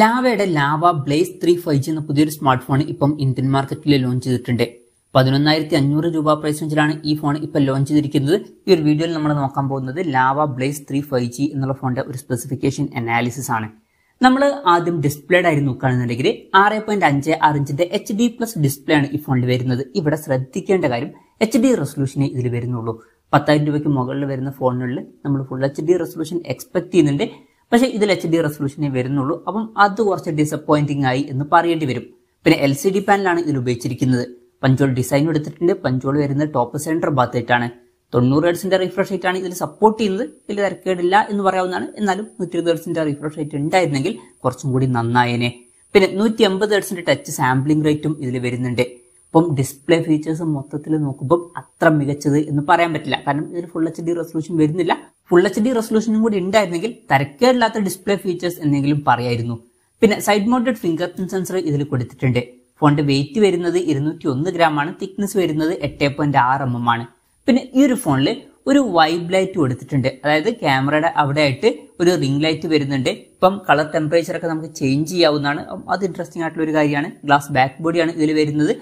ലാവയുടെ Lava blaze three five G എന്ന പുതിയൊരു smart phone ഇപ്പം ഇന്ത്യൻ മാർക്കറ്റിൽ ലോഞ്ച് ചെയ്തിട്ടുണ്ട്. പതിനൊന്നായിരത്തി അഞ്ഞൂറ് രൂപ പ്രൈസ് റേഞ്ചിലാണ് ഈ ഫോൺ ഇപ്പം ലോഞ്ച് ചെയ്തിരിക്കുന്നത്. ഈ ഒരു വീഡിയോയിൽ നമ്മൾ നോക്കാൻ പോകുന്നത് Lava blaze three five G എന്നുള്ള ഫോണിന്റെ ഒരു സ്പെസിഫിക്കേഷൻ അനാലിസിസ് ആണ്. നമ്മൾ ആദ്യം ഡിസ്പ്ലേഡ് ആയിരുന്നു നോക്കുകയാണെന്നുണ്ടെങ്കിൽ ആറ് പോയിന്റ് അഞ്ച് ആറ് ഇഞ്ചിന്റെ എച്ച് ഡി പ്ലസ് ഡിസ്പ്ലേ ആണ് ഈ ഫോണിൽ വരുന്നത്. ഇവിടെ ശ്രദ്ധിക്കേണ്ട കാര്യം എച്ച് ഡി റെസൊല്യൂഷനെ ഇതിൽ വരുന്നുള്ളൂ. പത്തായിരം രൂപയ്ക്ക് മുകളിൽ വരുന്ന ഫോണുകളിൽ നമ്മൾ full H D resolution expect ചെയ്യുന്നുണ്ട്. പക്ഷേ ഇതിൽ എച്ച് ഡി റെസൊല്യൂഷനേ വരുന്നുള്ളൂ. അപ്പം അത് കുറച്ച് ഡിസപ്പോയിന്റിംഗ് ആയി എന്ന് പറയേണ്ടി വരും. പിന്നെ എൽ സി ഡി പാനലാണ് ഇതിൽ ഉപയോഗിച്ചിരിക്കുന്നത്. പഞ്ചോൾ ഡിസൈൻ എടുത്തിട്ടുണ്ട്. പഞ്ചോൾ വരുന്നത് ടോപ്പ് സെന്റർ ഭാഗത്തായിട്ടാണ്. തൊണ്ണൂറ് ഹെഡ്സിന്റെ റിഫ്രഷ് റേറ്റ് ആണ് ഇതിൽ സപ്പോർട്ട് ചെയ്യുന്നത്. വലിയ തിരക്കേടില്ല എന്ന് പറയാവുന്നതാണ്. എന്നാലും നൂറ്റി ഇരുപത് ഹെഡ്സിന്റെ റിഫ്രഷ് റേറ്റ് ഉണ്ടായിരുന്നെങ്കിൽ കുറച്ചും കൂടി നന്നായേനെ. പിന്നെ നൂറ്റി എൺപത് ഹെഡ്സിന്റെ ടച്ച് സാമ്പിളിംഗ് റേറ്റും ഇതിൽ വരുന്നുണ്ട്. അപ്പം ഡിസ്പ്ലേ ഫീച്ചേഴ്സ് മൊത്തത്തിൽ നോക്കുമ്പോൾ അത്ര മികച്ചത് എന്ന് പറയാൻ പറ്റില്ല. കാരണം ഇതിൽ ഫുൾ എച്ച് ഡി റെസൊല്യൂഷൻ വരുന്നില്ല. ഫുൾ എച്ച് ഡി റെസൊല്യൂഷനും കൂടി ഉണ്ടായിരുന്നെങ്കിൽ തരക്കേടില്ലാത്ത ഡിസ്പ്ലേ ഫീച്ചേഴ്സ് എന്തെങ്കിലും പറയായിരുന്നു. പിന്നെ side mounted finger print sensor ഇതിൽ കൊടുത്തിട്ടുണ്ട്. ഫോണിന്റെ വെയിറ്റ് വരുന്നത് ഇരുന്നൂറ്റി ഒന്ന് ഗ്രാം ആണ്. തിക്നെസ് വരുന്നത് എട്ട് പോയിന്റ് ആറ് എം എം ആണ്. പിന്നെ ഈ ഒരു ഫോണിൽ ഒരു വൈബ് ലൈറ്റ് കൊടുത്തിട്ടുണ്ട്. അതായത് ക്യാമറയുടെ അവിടെ ആയിട്ട് ഒരു റിംഗ് ലൈറ്റ് വരുന്നുണ്ട്. ഇപ്പം കളർ ടെമ്പറേച്ചർ ഒക്കെ നമുക്ക് ചേഞ്ച് ചെയ്യാവുന്നതാണ്. അത് ഇൻട്രസ്റ്റിംഗ് ആയിട്ടുള്ള ഒരു കാര്യമാണ്. ഗ്ലാസ് ബാക്ക് ബോഡിയാണ് ഇതിൽ വരുന്നത്.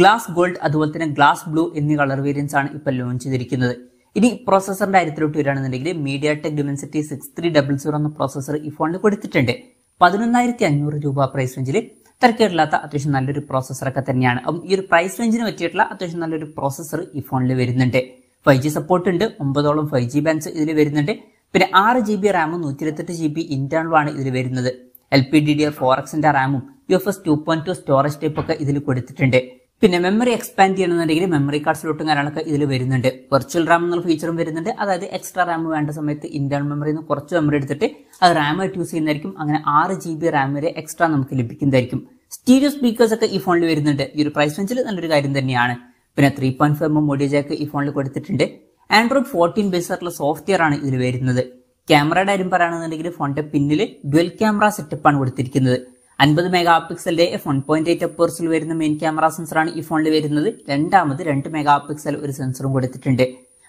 ഗ്ലാസ് ഗോൾഡ് അതുപോലെ തന്നെ ഗ്ലാസ് ബ്ലൂ എന്നീ കളർ വേരിയൻസ് ആണ് ഇപ്പം ലോഞ്ച് ചെയ്തിരിക്കുന്നത്. ഇനി പ്രോസസറിന്റെ കാര്യത്തിലോട്ട് വരികയാണെന്നുണ്ടെങ്കിൽ MediaTek Dimensity six three double zero എന്ന പ്രോസസർ ഈ ഫോണിൽ കൊടുത്തിട്ടുണ്ട്. പതിനൊന്നായിരത്തി അഞ്ഞൂറ് രൂപ പ്രൈസ് റേഞ്ചിൽ തിരക്കേടില്ലാത്ത അത്യാവശ്യം നല്ലൊരു പ്രോസസ്സറൊക്കെ തന്നെയാണ്. അപ്പം ഈ ഒരു പ്രൈസ് റേഞ്ചിന് പറ്റിയിട്ടുള്ള അത്യാവശ്യം നല്ലൊരു പ്രോസസ്സർ ഈ ഫോണിൽ വരുന്നുണ്ട്. ഫൈവ് ജി സപ്പോർട്ട് ഉണ്ട് ഒമ്പതോളം ഫൈവ് ജി ബാൻസ് ഇതിൽ വരുന്നുണ്ട്. പിന്നെ ആറ് ജി ബി റാമും നൂറ്റി ഇരുപത്തെട്ട് ജി ബി ഇന്റേണലുമാണ് ഇതിൽ വരുന്നത്. L P D D R four എക്സിന്റെ റാമും U F S two point two storage type ഒക്കെ ഇതിൽ കൊടുത്തിട്ടുണ്ട്. പിന്നെ മെമ്മറി എക്സ്പാൻഡ് ചെയ്യണമെന്നുണ്ടെങ്കിൽ മെമ്മറി കാർഡ് സ്ലോട്ടും കാര്യങ്ങളൊക്കെ ഇതിൽ വരുന്നുണ്ട്. വെർച്വൽ റാം എന്നുള്ള ഫീച്ചറും വരുന്നുണ്ട്. അതായത് എക്സ്ട്രാ റാം വേണ്ട സമയത്ത് ഇന്റേണൽ മെമ്മറിയിൽ നിന്ന് കുറച്ച് മെമ്മറി എടുത്തിട്ട് അത് റാമായിട്ട് യൂസ് ചെയ്യുന്നതായിരിക്കും. അങ്ങനെ ആറ് ജി ബി റാം വരെ എക്സ്ട്രാ നമുക്ക് ലഭിക്കുന്നതായിരിക്കും. സ്റ്റീരിയോ സ്പീക്കേഴ്സ് ഒക്കെ ഈ ഫോണിൽ വരുന്നുണ്ട്. ഈ ഒരു പ്രൈസ് റേഞ്ചിൽ നല്ലൊരു കാര്യം തന്നെയാണ്. പിന്നെ three point five M jack ഈ ഫോണിൽ കൊടുത്തിട്ടുണ്ട്. ആൻഡ്രോയിഡ് ഫോർട്ടീൻ ബേസ് ആയിട്ടുള്ള സോഫ്റ്റ്വെയർ ആണ് ഇതിൽ വരുന്നത്. ക്യാമറയുടെ കാര്യം പറയുകയാണെന്നുണ്ടെങ്കിൽ ഫോണിന്റെ പിന്നിൽ ഡ്വൽ ക്യാമറ സെറ്റപ്പ് ആണ് കൊടുത്തിരിക്കുന്നത്. അൻപത് മെഗാ പിക്സലിന്റെ വൺ പോയിന്റ് എയ്റ്റ് അപ്പേഴ്സിൽ വരുന്ന മെയിൻ ക്യാമറ സെൻസറാണ് ഈ ഫോണിൽ വരുന്നത്. രണ്ടാമത് രണ്ട് മെഗാ പിക്സൽ ഒരു സെൻസറും കൊടുത്തിട്ടുണ്ട്.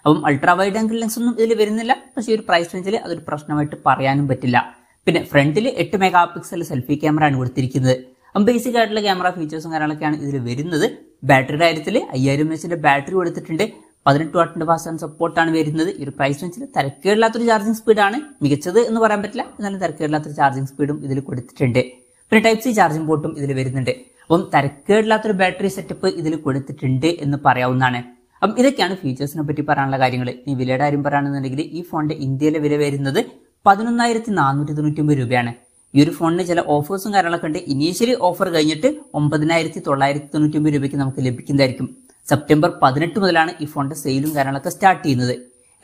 അപ്പം അൾട്രാ വൈഡ് ആംഗിൾ ലെൻസ് ഒന്നും ഇതിൽ വരുന്നില്ല. പക്ഷേ ഒരു പ്രൈസ് റേഞ്ചിൽ അതൊരു പ്രശ്നമായിട്ട് പറയാനും പറ്റില്ല. പിന്നെ ഫ്രണ്ടിൽ എട്ട് മെഗാ പിക്സൽ സെൽഫി ക്യാമറ ആണ് കൊടുത്തിരിക്കുന്നത്. അപ്പം ബേസിക് ആയിട്ടുള്ള ക്യാമറ ഫീച്ചേഴ്സും കാര്യങ്ങളൊക്കെയാണ് ഇതിൽ വരുന്നത്. ബാറ്ററിയുടെ കാര്യത്തിൽ അയ്യായിരം എച്ചിന്റെ ബാറ്ററി കൊടുത്തിട്ടുണ്ട്. പതിനെട്ട് വാട്ടിന്റെ ഫാസ്റ്റ് ആൻഡ് സപ്പോർട്ടാണ് വരുന്നത്. ഈ ഒരു പ്രൈസ് റേഞ്ചിൽ തിരക്കേടില്ലാത്തൊരു ചാർജിങ് സ്പീഡാണ് മികച്ചത് എന്ന് പറയാൻ പറ്റില്ല. എന്നാലും തിരക്കേടില്ലാത്തൊരു ചാർജിങ് സ്പീഡും ഇതിൽ കൊടുത്തിട്ടുണ്ട്. പിന്നെ ടൈപ്പ് സി ചാർജിംഗ് പോർട്ടും ഇതിൽ വരുന്നുണ്ട്. അപ്പം തിരക്കേടില്ലാത്തൊരു ബാറ്ററി സെറ്റപ്പ് ഇതിൽ കൊടുത്തിട്ടുണ്ട് എന്ന് പറയാവുന്നതാണ്. അപ്പം ഇതൊക്കെയാണ് ഫീച്ചേഴ്സിനെ പറ്റി പറയാനുള്ള കാര്യങ്ങൾ ഈ വിലയുടെ കാര്യം പറയുകയാണെന്നുണ്ടെങ്കിൽ ഈ ഫോണിന്റെ ഇന്ത്യയിലെ വില വരുന്നത് പതിനൊന്നായിരത്തി നാനൂറ്റി തൊണ്ണൂറ്റി രൂപയാണ്. ഈ ഒരു ഫോണിന് ചില ഓഫേഴ്സും കാര്യങ്ങളൊക്കെ ഉണ്ട്. ഇനീഷ്യലി ഓഫർ കഴിഞ്ഞിട്ട് ഒമ്പതിനായിരത്തി തൊള്ളായിരത്തി തൊണ്ണൂറ്റി രൂപയ്ക്ക് നമുക്ക് ലഭിക്കുന്നതായിരിക്കും. സെപ്റ്റംബർ പതിനെട്ട് മുതലാണ് ഈ ഫോണിന്റെ സെയിലും കാര്യങ്ങളൊക്കെ സ്റ്റാർട്ട് ചെയ്യുന്നത്.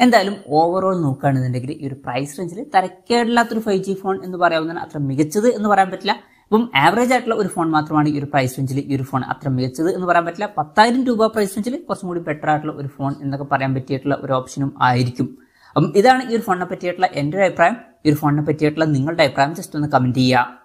എന്തായാലും ഓവറോൾ നോക്കുകയാണെന്നുണ്ടെങ്കിൽ ഈ ഒരു പ്രൈസ് റേഞ്ചിൽ തരക്കേടില്ലാത്തൊരു ഫൈവ് ജി ഫോൺ എന്ന് പറയാവുന്നതാണ് അത്ര മികച്ചത് എന്ന് പറയാൻ പറ്റില്ല. ഇപ്പം ആവറേജ് ആയിട്ടുള്ള ഒരു ഫോൺ മാത്രമാണ് ഈ ഒരു പ്രൈസ് റേഞ്ചിൽ ഈ ഒരു ഫോൺ അത്ര മികച്ചത് എന്ന് പറയാൻ പറ്റില്ല. പത്തായിരം രൂപ പ്രൈസ് റേഞ്ചിൽ കുറച്ചും കൂടി ബെറ്റർ ആയിട്ടുള്ള ഒരു ഫോൺ എന്നൊക്കെ പറയാൻ പറ്റിയിട്ടുള്ള ഒരു ഓപ്ഷനും ആയിരിക്കും. അപ്പം ഇതാണ് ഈ ഒരു ഫോണിനെ പറ്റിയിട്ടുള്ള എന്റെ ഒരു അഭിപ്രായം. ഈ ഒരു ഫോണിനെ പറ്റിയിട്ടുള്ള നിങ്ങളുടെ അഭിപ്രായം ജസ്റ്റ് ഒന്ന് കമന്റ് ചെയ്യുക.